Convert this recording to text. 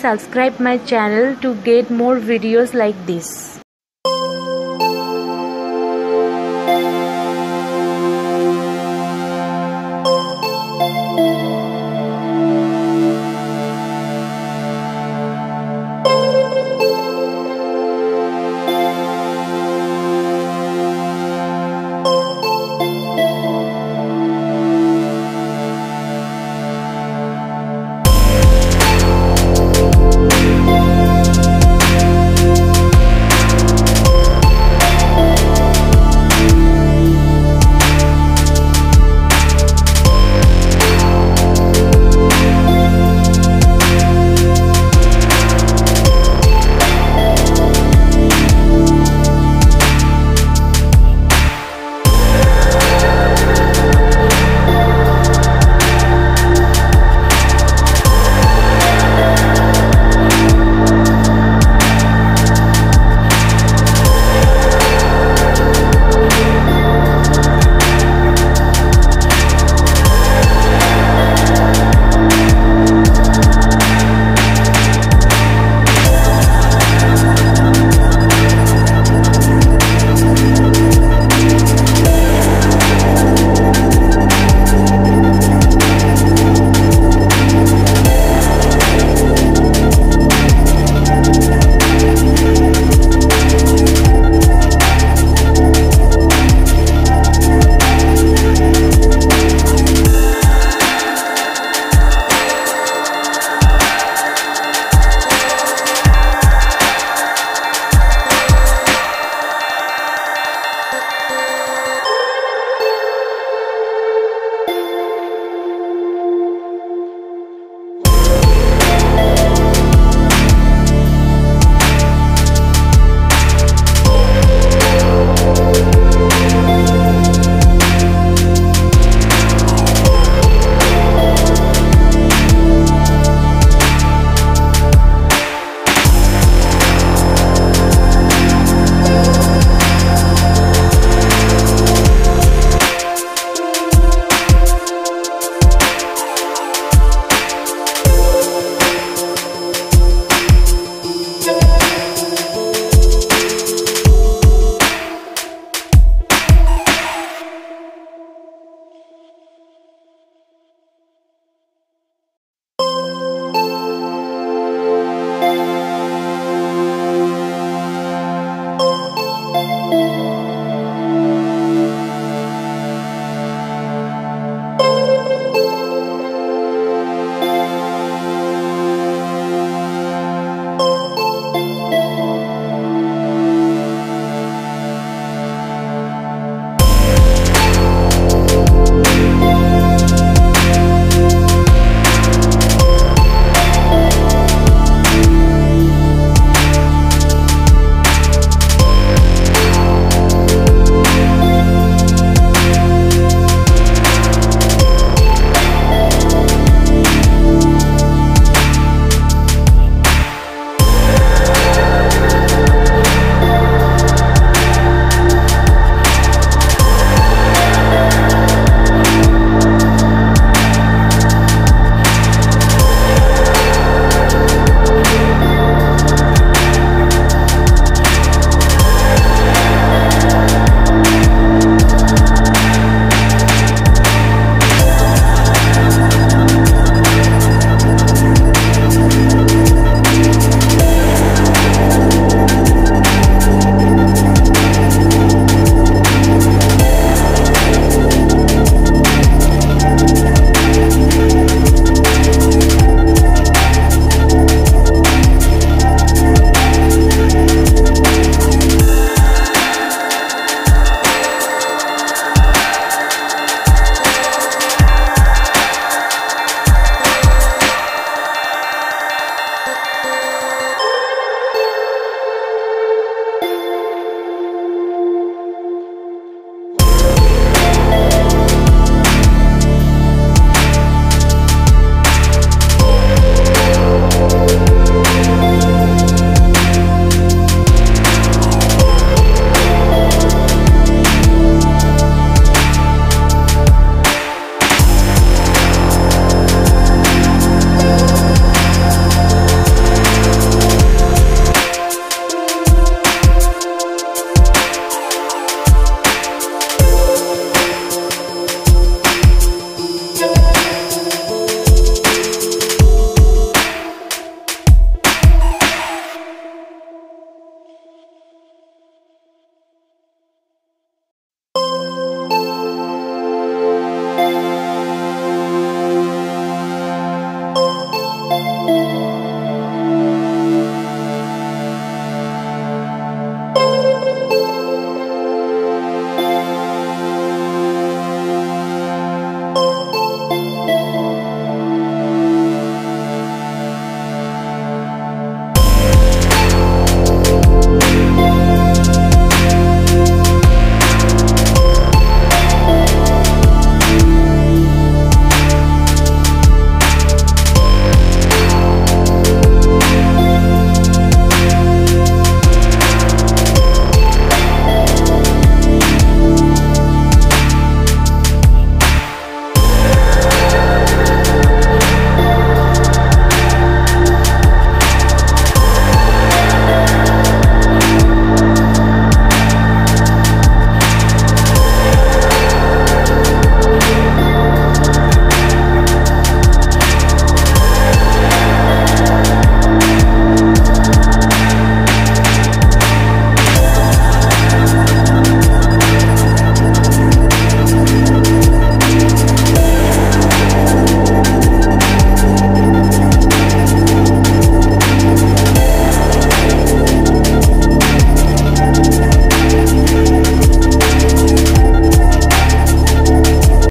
subscribe my channel to get more videos like this.